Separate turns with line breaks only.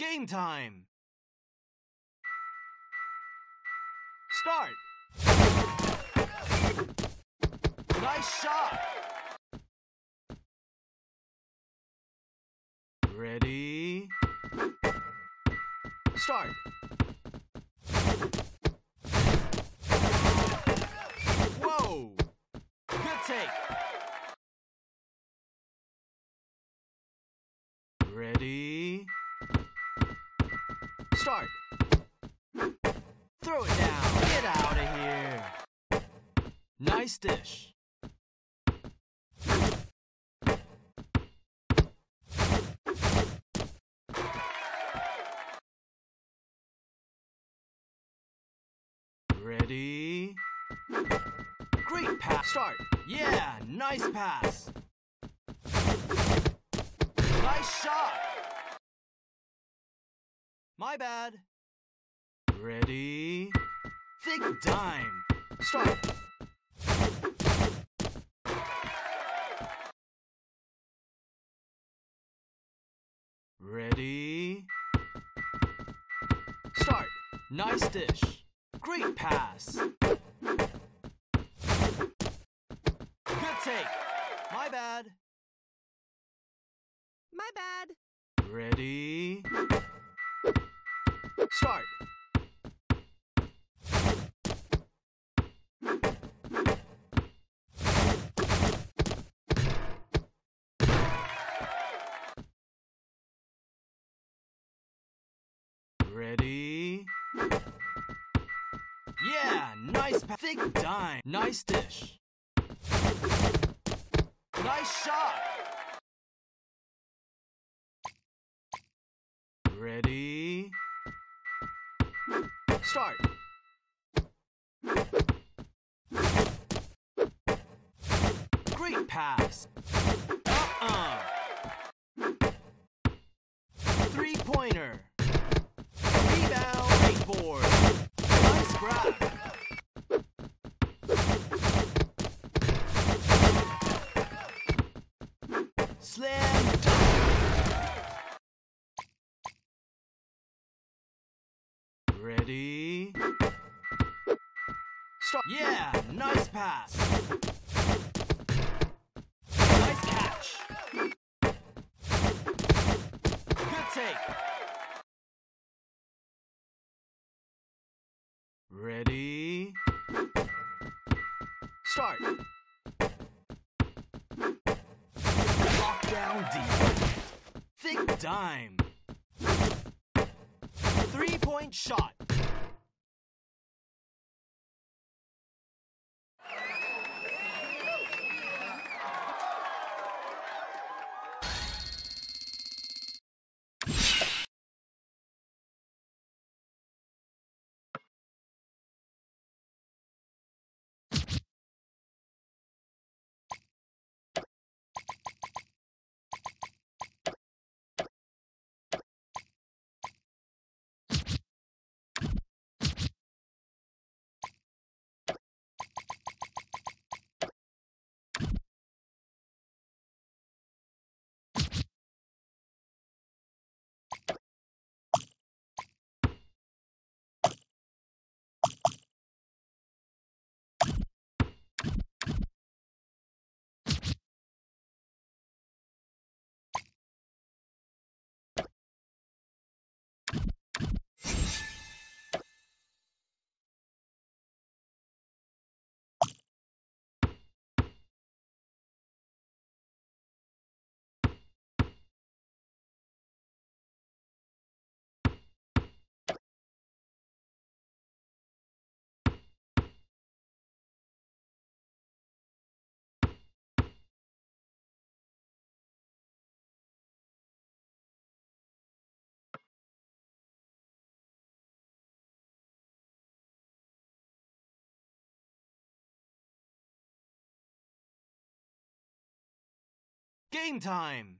Game time! Start! Nice shot! Ready? Start! Whoa! Good take! Ready? Start! Throw it down! Get out of here! Nice dish! Ready? Great pass. Start. Yeah, nice pass. Nice shot. My bad. Ready? Thick dime. Start. Ready? Start. Nice dish. Great pass. Good take. My bad.
My bad.
Ready? Start. Ready? Yeah, nice pa- thick dime. Nice dish. Nice shot. Ready? Start. Great pass. Uh-uh. Three-pointer. Rebound. Great board. Nice grab. Slam. Ready? Start. Yeah, nice pass. Nice catch. Good take. Ready? Start. Lockdown deep. Thick dime. Three point shot. Game time!